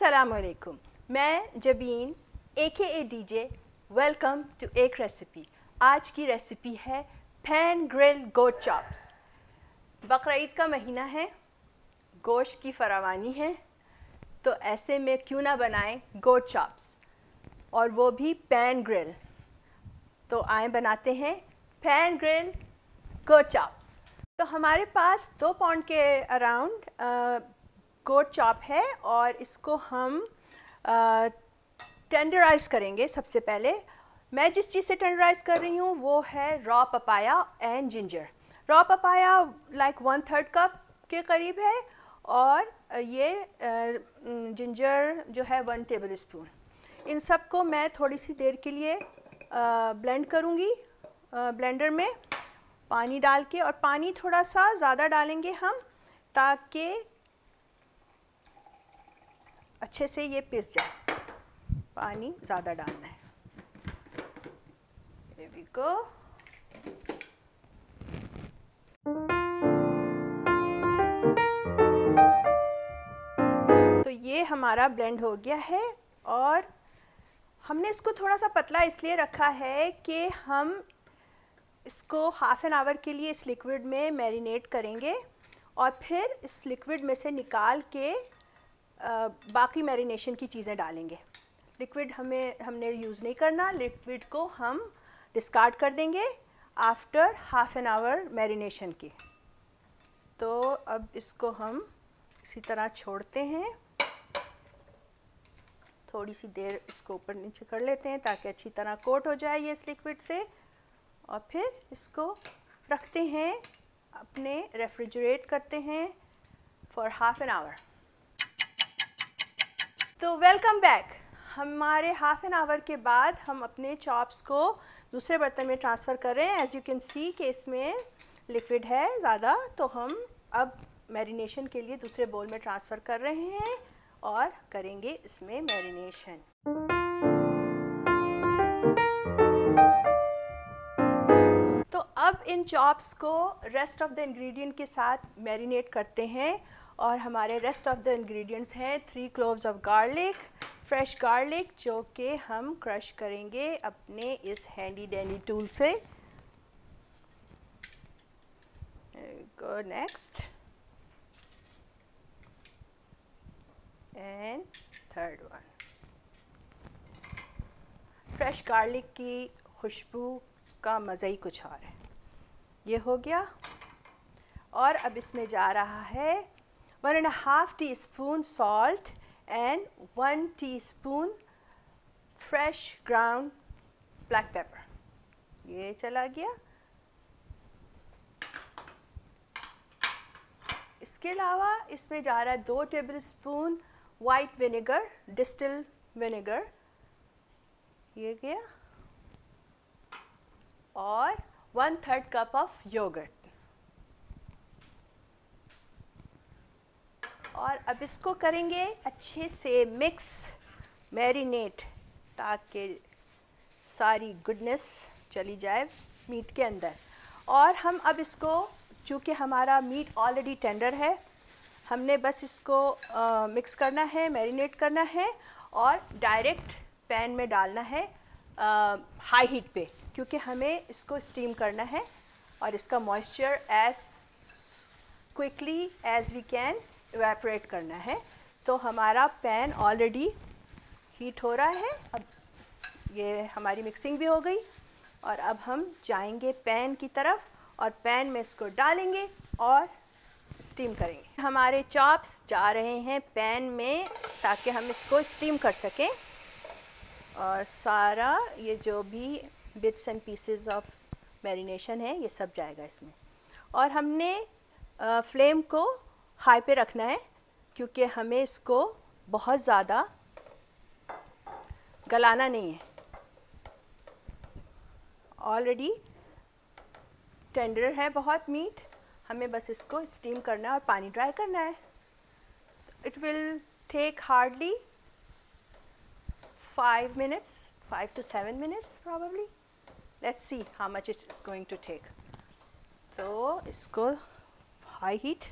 असलकुम मैं Jabeen A K A D J welcome to एक रेसिपी आज की रेसिपी है pan grill goat chops Bakrid का महीना है, गोश्त की फरावानी है तो ऐसे में क्यों ना बनाएँ गोट चॉप्स और वो भी पैन ग्रिल तो आए बनाते हैं पैन ग्रिल गोट चॉप्स तो हमारे पास दो पाउंड के अराउंड गोट चॉप है और इसको हम टेंडराइज करेंगे सबसे पहले। मैं जिस चीज़ से टेंडराइज कर रही हूँ, वो है raw papaya and ginger raw papaya like one third cup के करीब है और ये जिंजर जो है वन टेबल स्पून इन सबको मैं थोड़ी सी देर के लिए ब्लेंड करूँगी ब्लेंडर में पानी डाल के और पानी थोड़ा सा ज़्यादा डालेंगे हम ताकि अच्छे से ये पिस जाए। पानी ज़्यादा डालना है। गो तो ये हमारा ब्लेंड हो गया है और हमने इसको थोड़ा सा पतला इसलिए रखा है कि हम इसको हाफ़ एन आवर के लिए इस लिक्विड में मैरिनेट करेंगे और फिर इस लिक्विड में से निकाल के बाकी मैरिनेशन की चीज़ें डालेंगे। लिक्विड हमें, हमने यूज़ नहीं करना। लिक्विड को हम डिस्कार्ड कर देंगे after half an hour marination की। तो अब इसको हम इसी तरह छोड़ते हैं। थोड़ी सी देर इसको ऊपर नीचे कर लेते हैं ताकि अच्छी तरह कोट हो जाए ये इस लिक्विड से। और फिर इसको रखते हैं, अपने रेफ्रिजरेट करते हैं फॉर हाफ़ एन आवर तो वेलकम बैक हमारे हाफ़ एन आवर के बाद हम अपने चॉप्स को दूसरे बर्तन में ट्रांसफ़र कर रहे हैं. एज यू कैन सी कि इसमें लिक्विड है ज़्यादा तो हम अब मैरिनेशन के लिए दूसरे बोल में ट्रांसफ़र कर रहे हैं और करेंगे इसमें मैरिनेशन तो अब इन चॉप्स को रेस्ट ऑफ़ द इंग्रेडिएंट के साथ मैरिनेट करते हैं और हमारे रेस्ट ऑफ़ द इंग्रेडिएंट्स हैं three cloves of garlic fresh garlic जो कि हम क्रश करेंगे अपने इस हैंडी डैनी टूल से। Next and third one fresh garlic की खुशबू का मज़ा ही कुछ और है। ये हो गया। और अब इसमें जा रहा है one and half teaspoon salt and one teaspoon fresh ground black pepper ये चला गया। इसके अलावा इसमें जा रहा है दो tablespoon white vinegar distil vinegar ये गया। और one third cup of yogurt और अब इसको करेंगे अच्छे से मिक्स मैरिनेट ताकि सारी गुडनेस चली जाए मीट के अंदर। और हम अब इसको चूँकि हमारा मीट ऑलरेडी टेंडर है हमने बस इसको आ, मिक्स करना है मैरिनेट करना है और डायरेक्ट पैन में डालना है आ, हाई हीट पे क्योंकि हमें इसको स्टीम करना है और इसका moisture as quickly as we can evaporate करना है। तो हमारा पैन ऑलरेडी हीट हो रहा है। अब ये हमारी मिक्सिंग भी हो गई और अब हम जाएँगे पैन की तरफ़ और पैन में इसको डालेंगे और स्टीम करेंगे। हमारे चॉप्स जा रहे हैं पैन में ताकि हम इसको स्टीम कर सकें। और सारा ये जो भी bits and pieces of marination है, ये सब जाएगा इसमें। और हमने फ्लेम को हाई पे रखना है, क्योंकि हमें इसको बहुत ज़्यादा गलाना नहीं है। ऑलरेडी टेंडर है बहुत मीट हमें बस इसको स्टीम करना है और पानी ड्राई करना है। It will take hardly five minutes five to seven minutes probably let's see how much it is going to take तो इसको हाई हीट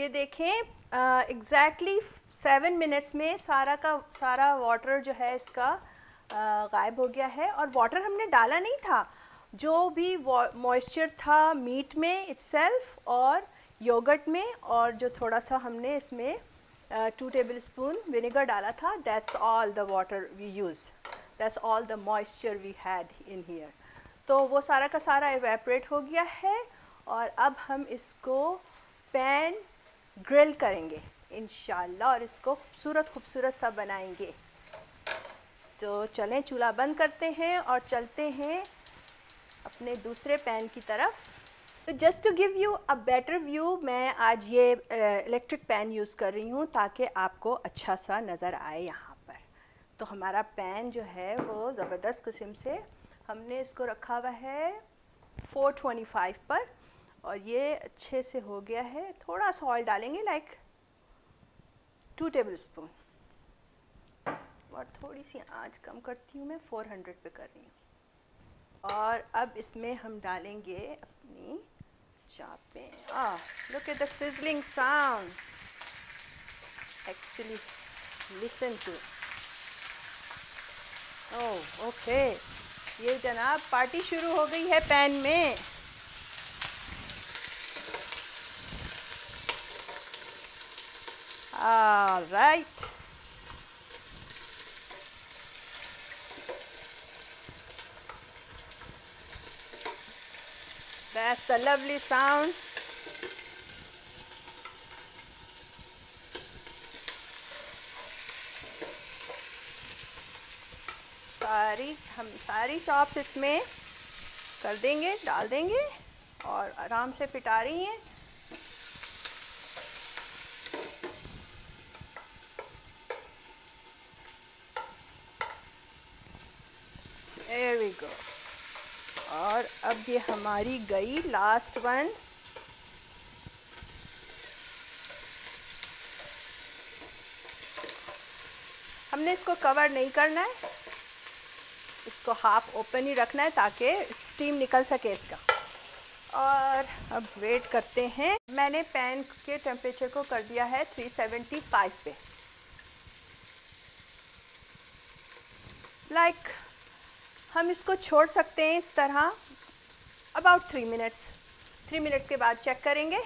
ये देखें एग्जैक्टली सेवन मिनट्स में सारा का, सारा वाटर जो है इसका गायब हो गया है और वाटर हमने डाला नहीं था। जो भी मॉइस्चर था मीट में इट्सल्फ और योगर्ट में और जो थोड़ा सा हमने इसमें टू टेबल स्पून विनेगर डाला था that's all the water we use that's all the moisture we had in here तो वो सारा का सारा एवेपरेट हो गया है और अब हम इसको पैन ग्रिल करेंगे इन और इसको खूबसूरत खूबसूरत सा बनाएँगे। तो चलें, चूल्हा बंद करते हैं और चलते हैं अपने दूसरे पैन की तरफ़। तो just to give you a better view मैं आज ये इलेक्ट्रिक पैन यूज़ कर रही हूँ ताकि आपको अच्छा सा नज़र आए यहाँ पर। तो हमारा पैन जो है वो ज़बरदस्त किस्म से हमने इसको रखा हुआ है 425 पर। और ये अच्छे से हो गया है थोड़ा सा ऑयल डालेंगे लाइक टू टेबल स्पून और थोड़ी सी आँच कम करती हूँ मैं 400 पे कर रही हूँ और अब इसमें हम डालेंगे अपनी chopping. Ah, look at the sizzling sound. Actually, listen to. Oh, okay. ये जनाब पार्टी शुरू हो गई है पैन में All right. That's the lovely sound. सारी, हम सारी चॉप्स इसमें कर देंगे, डाल देंगे और आराम से पिटा रही हैं Go. और अब ये हमारी गई लास्ट वन हमने इसको कवर नहीं करना है। इसको हाफ़ ओपन ही रखना है ताकि स्टीम निकल सके इसका। और अब वेट करते हैं। मैंने पैन के टेम्परेचर को कर दिया है 375 पे। लाइक like, हम इसको छोड़ सकते हैं इस तरह about three minutes three minutes के बाद चेक करेंगे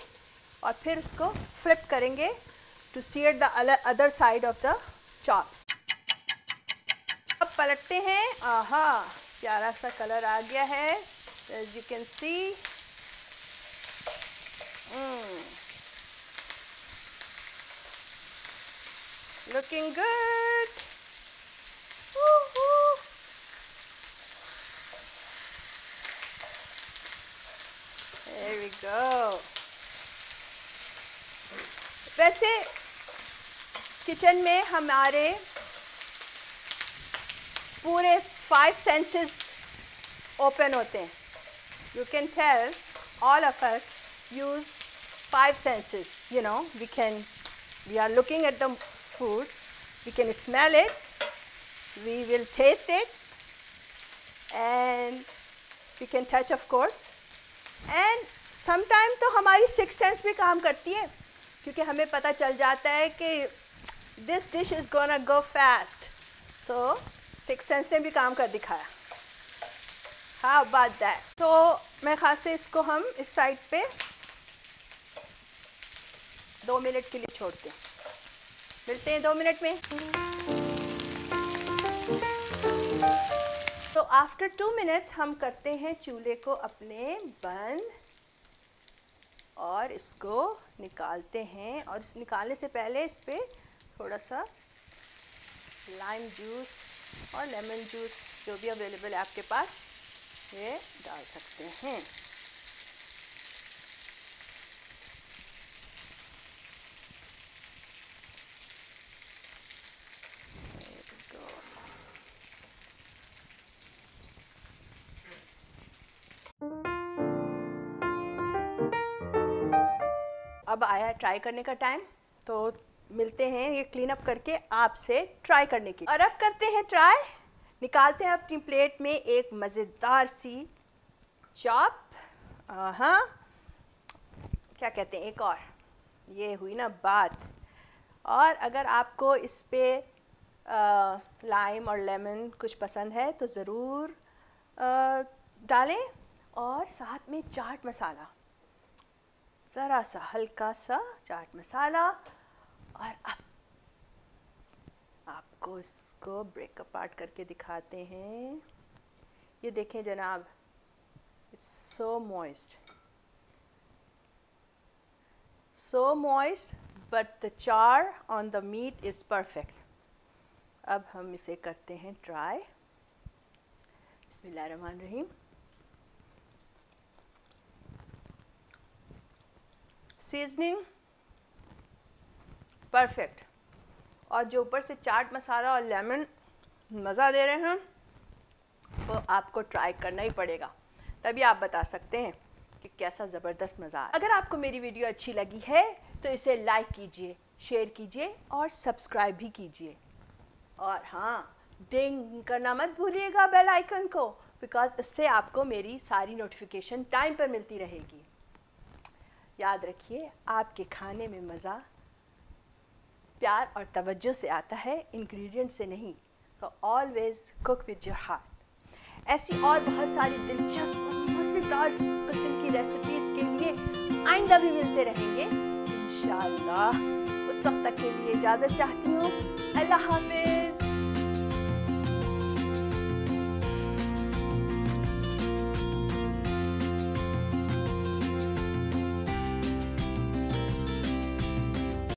और फिर उसको फ्लिप करेंगे to sear the other side of the chops अब पलटते हैं। आहा, प्यारा सा कलर आ गया है। As you can see looking good There we go. वैसे किचन में हमारे पूरे फाइव सेंसेस ओपन होते हैं you can tell all of us use five senses you know we can we are looking at the food we can smell it we will taste it and we can touch of course and sometime तो हमारी six sense भी काम करती है, क्योंकि हमें पता चल जाता है कि this dish is gonna go fast तो सिक्स सेंस ने भी काम कर दिखाया। हाँ बात दैट तो मैं ख़ास से इसको हम इस साइड पे दो मिनट के लिए छोड़ते हैं। मिलते हैं दो मिनट में। तो आफ्टर टू मिनट्स हम करते हैं चूल्हे को अपने बंद और इसको निकालते हैं और इस निकालने से पहले इस पर थोड़ा सा लाइम जूस और लेमन जूस जो भी अवेलेबल है आपके पास, ये डाल सकते हैं। अब आया ट्राई करने का टाइम तो मिलते हैं ये क्लीन अप करके आपसे ट्राई करने की। और अब करते हैं ट्राई निकालते हैं अपनी प्लेट में एक मज़ेदार सी चॉप हाँ क्या कहते हैं, एक और। ये हुई ना बात। और अगर आपको इस पर लाइम और लेमन कुछ पसंद है तो ज़रूर डालें और साथ में चाट मसाला। ज़रा सा हल्का सा चाट मसाला और अब आपको इसको ब्रेक अपार्ट करके दिखाते हैं। ये देखें जनाब it's so moist so moist but the char on the meat is perfect अब हम इसे करते हैं ट्राई रहीम सीजनिंग परफेक्ट और जो ऊपर से चाट मसाला और लेमन मज़ा दे रहे हैं, वो आपको ट्राई करना ही पड़ेगा। तभी आप बता सकते हैं कि कैसा ज़बरदस्त मज़ा अगर आपको मेरी वीडियो अच्छी लगी है तो इसे लाइक कीजिए शेयर कीजिए और सब्सक्राइब भी कीजिए। और हाँ डिंग करना मत भूलिएगा बेल आइकन को बिकॉज़ इससे आपको मेरी सारी नोटिफिकेशन टाइम पर मिलती रहेगी। याद रखिए, आपके खाने में मज़ा, प्यार और तवज्जो से आता है इंग्रेडिएंट से नहीं तो always cook with your heart ऐसी और बहुत सारी दिलचस्प मज़ेदार किस्म की रेसिपीज़ के लिए आइंदा भी मिलते रहेंगे। इन उस वक्त तक के लिए इजाज़त चाहती हूँ। अल्लाह हाफिज़।